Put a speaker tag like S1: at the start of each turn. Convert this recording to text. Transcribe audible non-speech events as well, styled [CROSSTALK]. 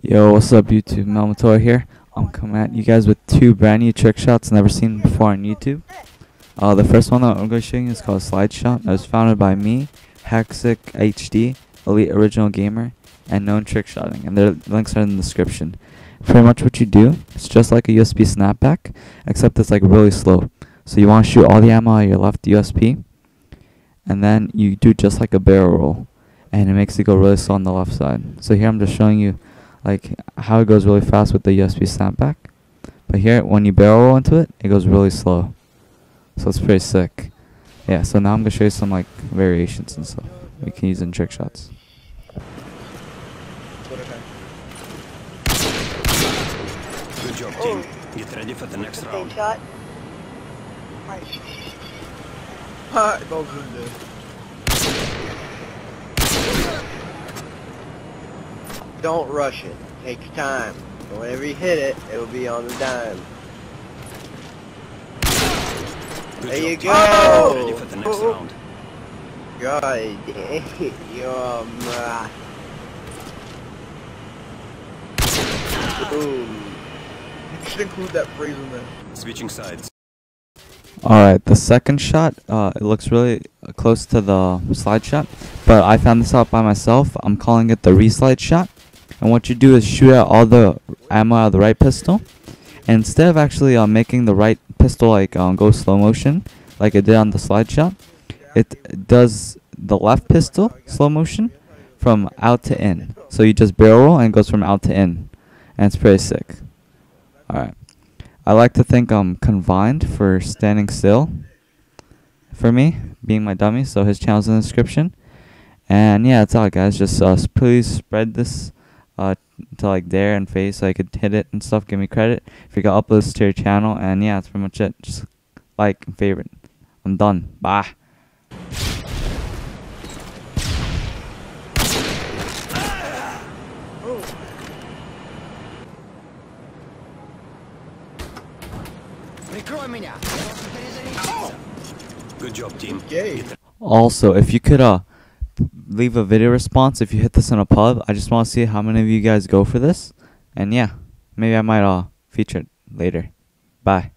S1: Yo, what's up YouTube? Melmator here. I'm coming at you guys with two brand new trick shots never seen before on YouTube. Uh, the first one that I'm going to show you is called Slide Shot. It was founded by me, Hextin HD, Elite Original Gamer, and Known Trick Shotting, and their links are in the description. Pretty much what you do, it's just like a USP snapback, except it's like really slow. So you want to shoot all the ammo out of your left USP, and then you do just like a barrel roll, and it makes it go really slow on the left side. So here I'm just showing you like how it goes really fast with the USP snapback. But here, when you barrel roll into it, it goes really slow. So it's pretty sick. Yeah, so now I'm going to show you some like variations and stuff we can use in trick shots.
S2: Good job, oh. team. Get ready for the next
S3: Same
S2: round.
S3: shot.
S4: Ha, ikaw ganda. Don't rush it. Take your time. And whenever you hit it, it will be on the dime.
S2: Good
S4: There you
S2: team.
S4: go.
S2: Ready for the next
S4: Oh.
S2: round.
S4: God, [LAUGHS] you're my... Boom. You should include that phrase in there.
S2: Switching sides.
S1: Alright, the second shot, uh, it looks really uh, close to the slide shot, but I found this out by myself. I'm calling it the reslide shot. And what you do is shoot out all the ammo out of the right pistol. And instead of actually uh, making the right pistol like um, go slow motion, like it did on the slide shot, it does the left pistol slow motion from out to in. So you just barrel roll and it goes from out to in. And it's pretty sick. Alright. I like to think I'm confined for standing still for me, being my dummy, so his channel's in the description. And yeah, that's all guys. Just uh, please spread this to like there and FaZe so I could hit it and stuff. Give me credit if you got uploads to your channel. And yeah, that's pretty much it. Just like and favorite. I'm done. Bye.
S2: Good job, team.
S4: Yay.
S1: Also, if you could uh leave a video response if you hit this in a pub, I just want to see how many of you guys go for this. And yeah, maybe I might uh feature it later. Bye.